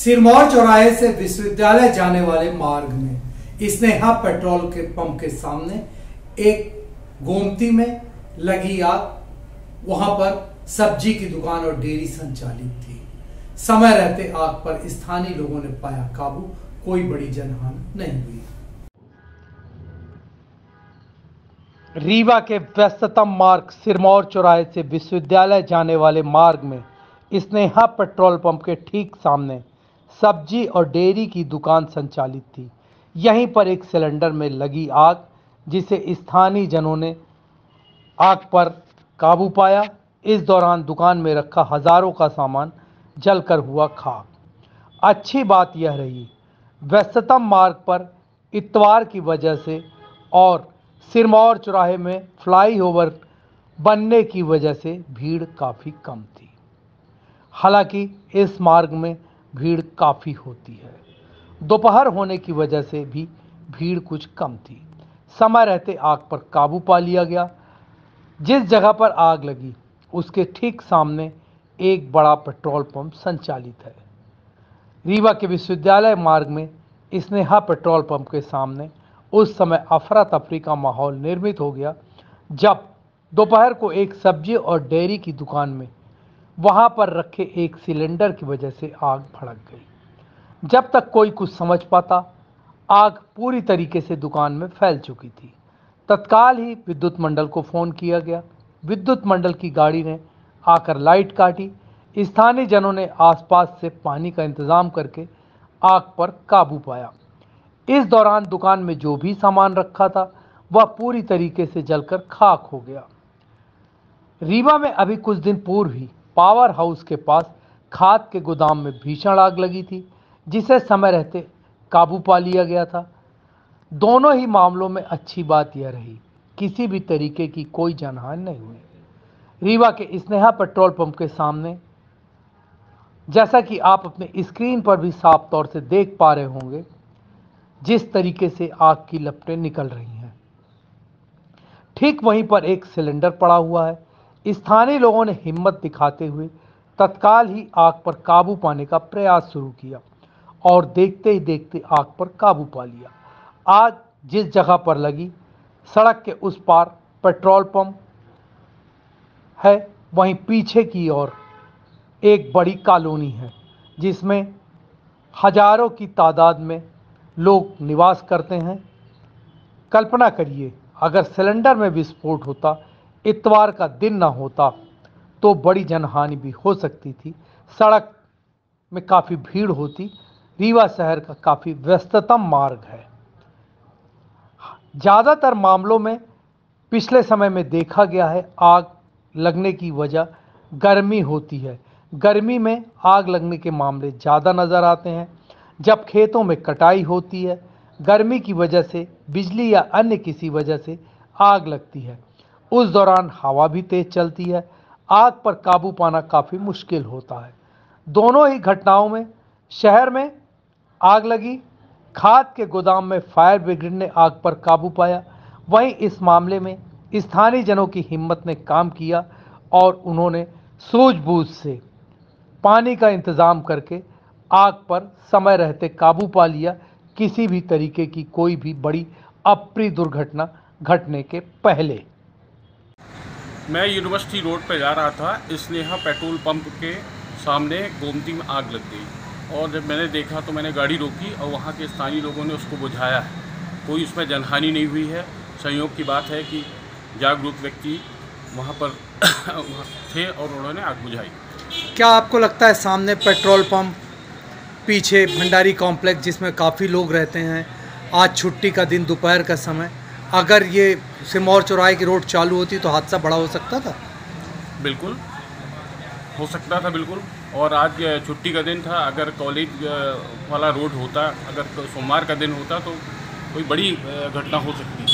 सिरमौर चौराहे से विश्वविद्यालय जाने वाले मार्ग में, स्नेहा पेट्रोल के पंप के सामने, एक गोमती में लगी आग, वहाँ पर सब्ज़ी की दुकान और डेयरी संचालित थी। समय रहते आग पर स्थानीय लोगों ने पाया काबू, कोई बड़ी जनहानि नहीं हुई। रीवा के व्यस्ततम मार्ग, सिरमौर चौराहे से विश्वविद्यालय जाने वाले मार्ग में, स्नेहा पेट्रोल पंप के ठीक सामने सब्ज़ी और डेयरी की दुकान संचालित थी। यहीं पर एक सिलेंडर में लगी आग, जिसे स्थानीय जनों ने आग पर काबू पाया। इस दौरान दुकान में रखा हज़ारों का सामान जलकर हुआ खाक। अच्छी बात यह रही, व्यस्ततम मार्ग पर इतवार की वजह से और सिरमौर चौराहे में फ्लाई ओवर बनने की वजह से भीड़ काफ़ी कम थी। हालाँकि इस मार्ग में भीड़ काफ़ी होती है। दोपहर होने की वजह से भी भीड़ कुछ कम थी। समय रहते आग पर काबू पा लिया गया। जिस जगह पर आग लगी, उसके ठीक सामने एक बड़ा पेट्रोल पंप संचालित है। रीवा के विश्वविद्यालय मार्ग में स्नेहा पेट्रोल पंप के सामने उस समय अफरा तफरी का माहौल निर्मित हो गया, जब दोपहर को एक सब्ज़ी और डेयरी की दुकान में वहाँ पर रखे एक सिलेंडर की वजह से आग भड़क गई। जब तक कोई कुछ समझ पाता, आग पूरी तरीके से दुकान में फैल चुकी थी। तत्काल ही विद्युत मंडल को फ़ोन किया गया। विद्युत मंडल की गाड़ी ने आकर लाइट काटी। स्थानीय जनों ने आसपास से पानी का इंतज़ाम करके आग पर काबू पाया। इस दौरान दुकान में जो भी सामान रखा था, वह पूरी तरीके से जलकर खाक हो गया। रीवा में अभी कुछ दिन पूर्व ही पावर हाउस के पास खाद के गोदाम में भीषण आग लगी थी, जिसे समय रहते काबू पा लिया गया था। दोनों ही मामलों में अच्छी बात यह रही, किसी भी तरीके की कोई जानहानि नहीं हुई। रीवा के स्नेहा पेट्रोल पंप के सामने, जैसा कि आप अपने स्क्रीन पर भी साफ़ तौर से देख पा रहे होंगे, जिस तरीके से आग की लपटें निकल रही हैं। ठीक वहीं पर एक सिलेंडर पड़ा हुआ है स्थानीय लोगों ने हिम्मत दिखाते हुए तत्काल ही आग पर काबू पाने का प्रयास शुरू किया और देखते ही देखते आग पर काबू पा लिया। आग जिस जगह पर लगी, सड़क के उस पार पेट्रोल पंप है, वहीं पीछे की ओर एक बड़ी कॉलोनी है, जिसमें हज़ारों की तादाद में लोग निवास करते हैं। कल्पना करिए, अगर सिलेंडर में विस्फोट होता इतवार का दिन ना होता तो बड़ी जनहानि भी हो सकती थी। सड़क में काफ़ी भीड़ होती, रीवा शहर का काफ़ी व्यस्ततम मार्ग है। ज़्यादातर मामलों में पिछले समय में देखा गया है, आग लगने की वजह गर्मी होती है। गर्मी में आग लगने के मामले ज़्यादा नज़र आते हैं, जब खेतों में कटाई होती है, गर्मी की वजह से, बिजली या अन्य किसी वजह से आग लगती है। उस दौरान हवा भी तेज चलती है। आग पर काबू पाना काफ़ी मुश्किल होता है। दोनों ही घटनाओं में, शहर में आग लगी, खाद के गोदाम में फायर ब्रिगेड ने आग पर काबू पाया। वहीं इस मामले में स्थानीय जनों की हिम्मत ने काम किया और उन्होंने सूझबूझ से पानी का इंतज़ाम करके आग पर समय रहते काबू पा लिया। किसी भी तरीके की कोई भी बड़ी अप्रिय दुर्घटना घटने के पहले। मैं यूनिवर्सिटी रोड पर जा रहा था, स्नेहा पेट्रोल पंप के सामने गोमती में आग लग गई। और जब मैंने देखा तो मैंने गाड़ी रोकी और वहाँ के स्थानीय लोगों ने उसको बुझाया है। कोई उसमें जनहानि नहीं हुई है। संयोग की बात है कि जागरूक व्यक्ति वहाँ पर थे और उन्होंने आग बुझाई। क्या आपको लगता है सामने पेट्रोल पंप पीछे भंडारी कॉम्प्लेक्स जिसमें काफ़ी लोग रहते हैं, आज छुट्टी का दिन, दोपहर का समय अगर ये सिमौर चौराहे की रोड चालू होती तो हादसा बड़ा हो सकता था? बिल्कुल। हो सकता था, बिल्कुल। और आज छुट्टी का दिन था। अगर कॉलेज वाला रोड होता, अगर तो सोमवार का दिन होता तो कोई बड़ी घटना हो सकती।